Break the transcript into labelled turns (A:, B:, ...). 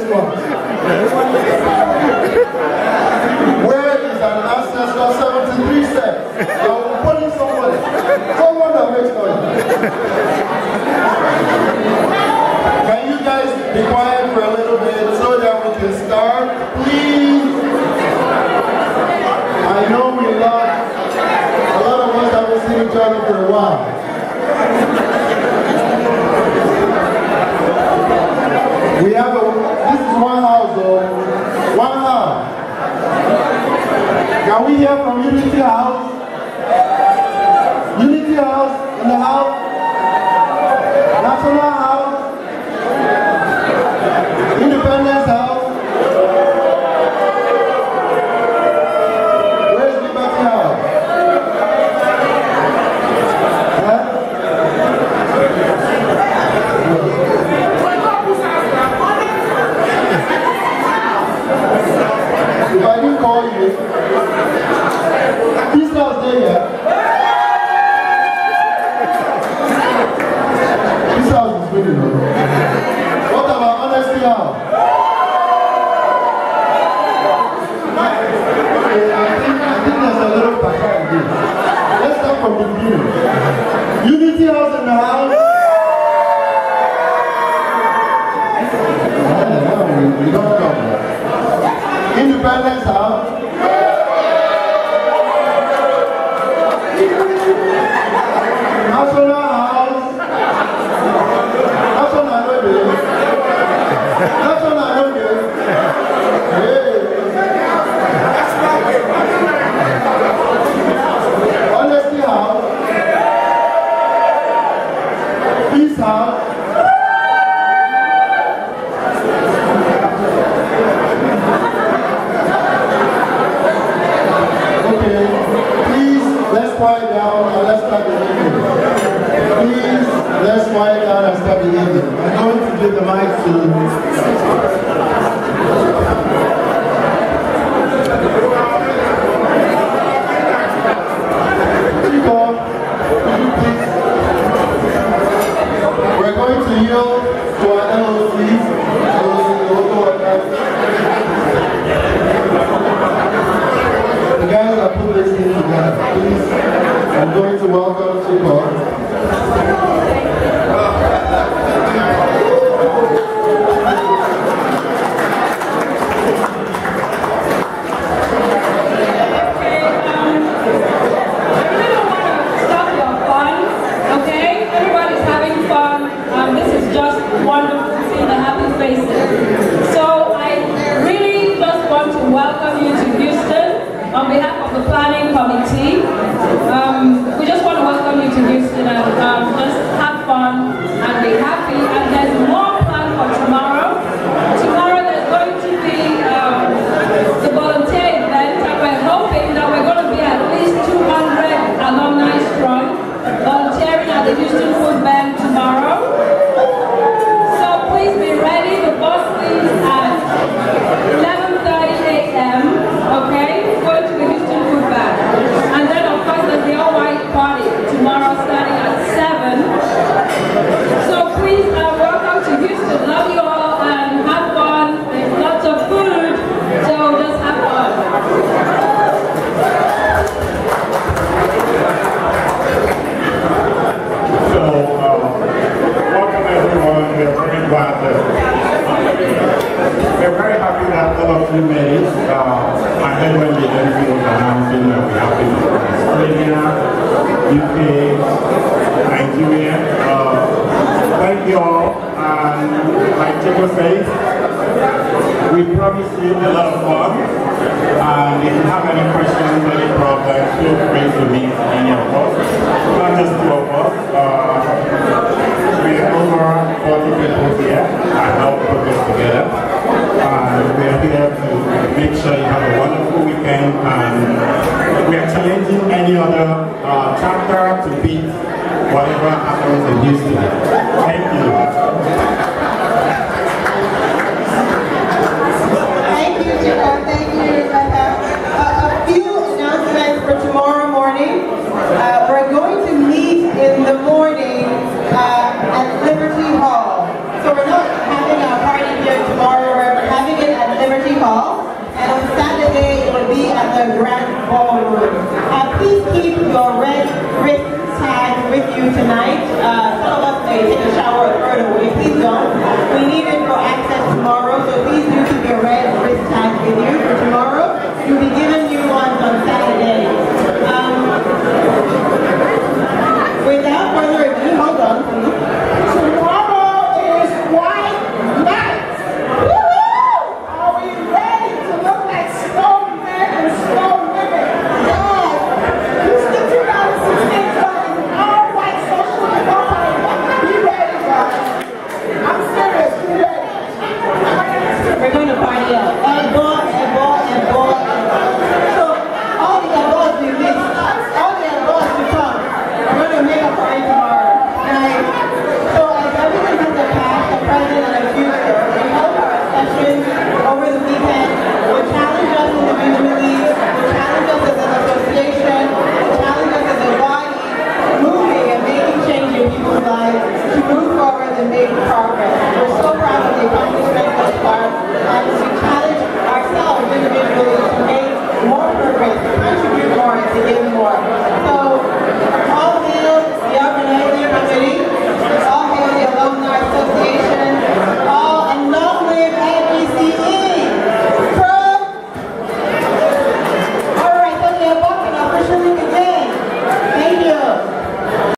A: this one. Where is an ancestral 73 step? I will punish somebody. Someone that makes noise. Can you guys be quiet for a little bit so that we can start? Please. I know we love a lot of us haven't seen each other for a while. We have a Are we here from Unity House? Unity House in the house? Unity House in the house. Independence House. the mic to
B: committee. Um, we just want to welcome you to Houston and um, just have fun and be happy. And there's more
C: obviously a lot of fun. And if you have any questions, any problems, feel free to meet any of us. Not just two of us. Uh, we have over 40 people here and help put this together. And we are here to make sure you have a wonderful weekend. And we are challenging any other uh, chapter to beat whatever happens in Houston. Thank you.